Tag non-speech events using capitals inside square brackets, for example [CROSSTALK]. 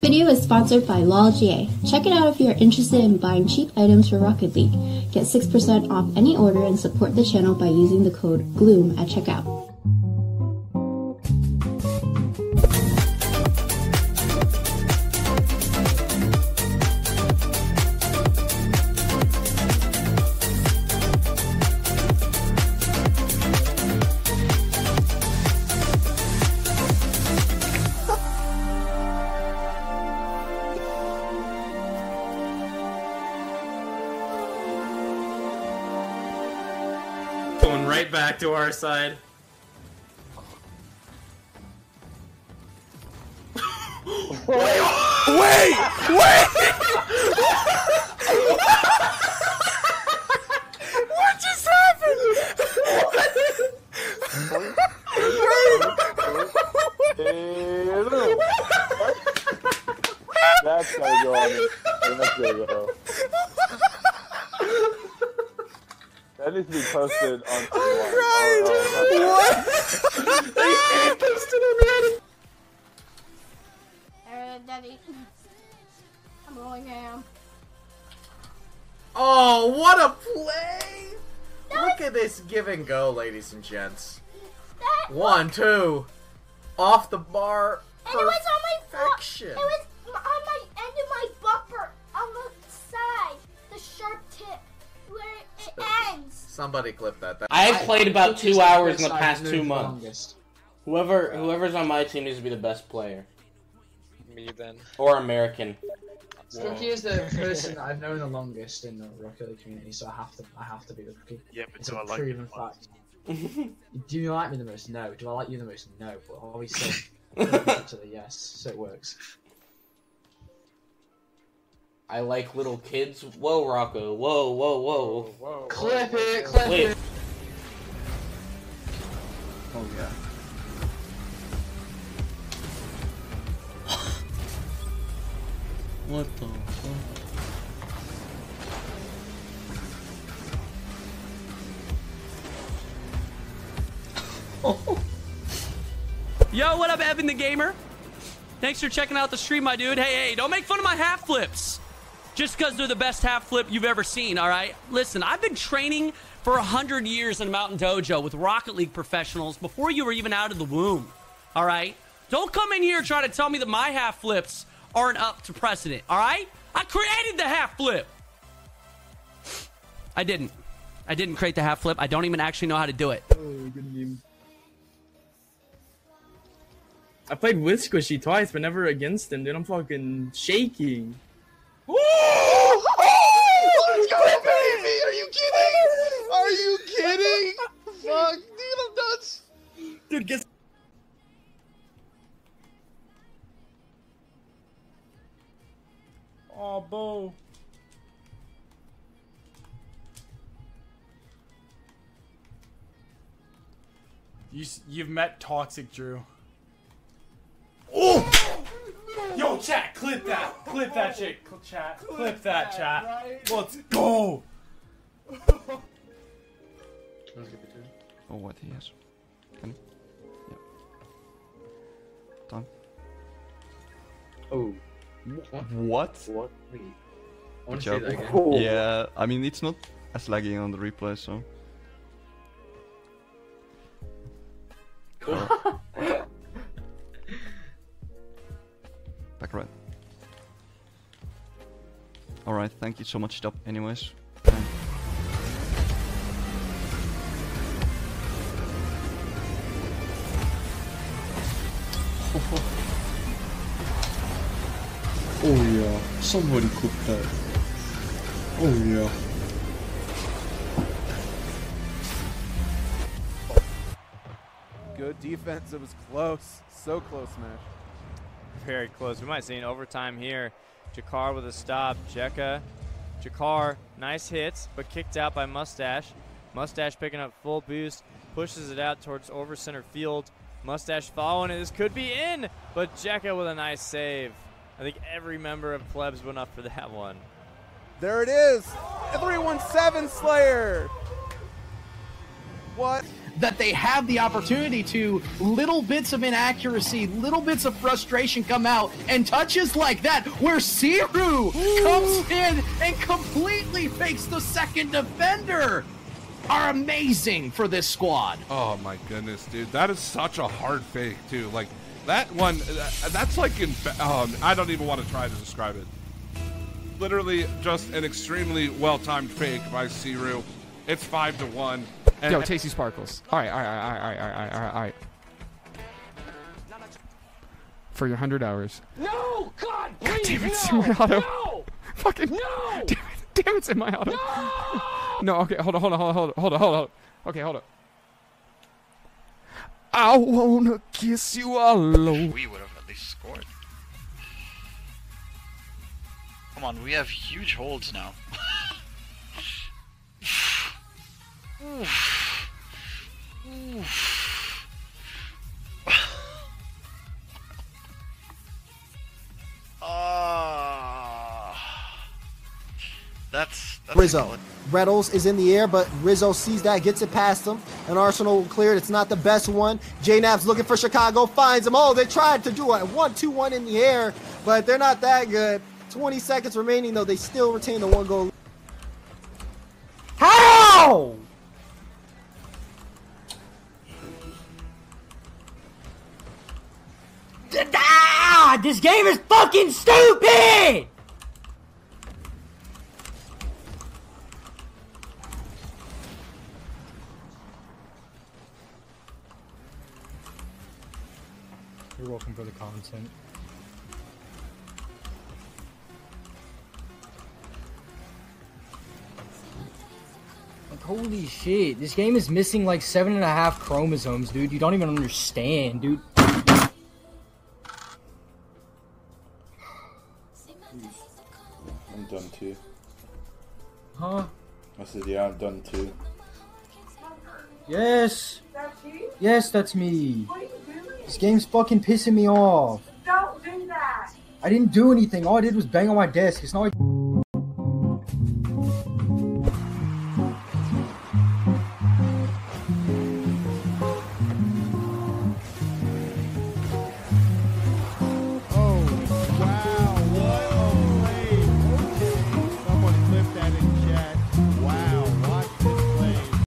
This video is sponsored by LolGA. Check it out if you're interested in buying cheap items for Rocket League. Get 6% off any order and support the channel by using the code GLOOM at checkout. Right back to our side. Wait! Wait! what just happened? That's gotta go on it. That's gotta go. That needs to be posted on oh, [LAUGHS] Right. What? Alright, Daddy. I'm going ham. Oh, what a play! Look at this give and go, ladies and gents. One, two, off the bar. and it was on my foot. Perfection. It was Somebody clip that. that I've played about two hours in the past two months. longest. Whoever whoever's on my team needs to be the best player Me then. or American. Rookie is the [LAUGHS] person that I've known the longest in the Rocket League community, so I have to I have to be the rookie. Yeah, but It's do a I like proven fact. [LAUGHS] Do you like me the most? No. Do I like you the most? No. But obviously, [LAUGHS] to the yes, so it works. I like little kids. Whoa, Rocco. Whoa, whoa, whoa. whoa Clip it, clip Wait. it. Oh yeah. what the fuck? Yo, what up, Evan the Gamer? Thanks for checking out the stream, my dude. Hey, hey, don't make fun of my half flips. Just because they're the best half flip you've ever seen, all right? Listen, I've been training for 100 years in a Mountain Dojo with Rocket League professionals before you were even out of the womb, all right? Don't come in here and try to tell me that my half flips aren't up to precedent, all right? I created the half flip. I didn't. I didn't create the half flip. I don't even actually know how to do it. Oh. I played with Squishy twice, but never against him, dude. I'm fucking shaking. Oh, let's go, baby! Are you kidding? Are you kidding? Fuck, dude, I'm nuts. Dude, guess. Oh, Bo. You, you've met Toxic Drew. Chat, clip that. Clip that shit. Cl- Chat, clip that, chat. Let's go. [LAUGHS] Oh, what he has. Can Yeah. Done. Oh. What? What? Wait. I want Good job. again. Oh. Yeah, oh. I mean, it's not as laggy on the replay, so. [LAUGHS] Oh. Alright, thank you so much, Stop, anyways. And [LAUGHS] Oh yeah, somebody cooked that. Oh yeah. Good defense. It was close. So close, Smash. Very close. We might see an overtime here. Jakar with a stop. Jekka. Jakar, nice hits, but kicked out by Mustache. Mustache picking up full boost, pushes it out towards over center field. Mustache following it. This could be in, but Jekka with a nice save. I think every member of Plebs went up for that one. There it is. 317 Slayer. What? That they have the opportunity to, little bits of inaccuracy, little bits of frustration come out, and touches like that, where Siru comes in and completely fakes the second defender, are amazing for this squad. Oh my goodness, dude, that is such a hard fake too. Like that one, that's like in. Um, I don't even want to try to describe it. Literally, just an extremely well-timed fake by Siru. It's five to one. And Yo, Tasty Sparkles. All right, all right, all right, all right, all right, all right, all right. For your hundred hours. No! God, please! Damn it, it's no! in my auto. No! [LAUGHS] Fucking. No! Damn it, damn it's in my auto. [LAUGHS] No! okay, hold on, hold on, hold on, hold on, hold on, hold on. Okay, hold on. I wanna kiss you all over. We would have at least scored. Come on, we have huge holds now. [LAUGHS] Ah. That's, that's Rizzo. Reynolds is in the air, but Rizzo sees that, gets it past him, and Arsenal cleared. It's not the best one. J Nav's looking for Chicago, finds him. Oh, they tried to do a 1 2 1 in the air, but they're not that good. 20 seconds remaining, though. They still retain the one goal. How? Ah! This game is fucking stupid! You're welcome for the content. Like, holy shit, this game is missing like seven and a half chromosomes, dude. You don't even understand, dude. Done too. Huh? I said, yeah, I'm done too. Yes! That's you? Yes, that's me. What are you doing? This game's fucking pissing me off. Don't do that. I didn't do anything. All I did was bang on my desk. It's not like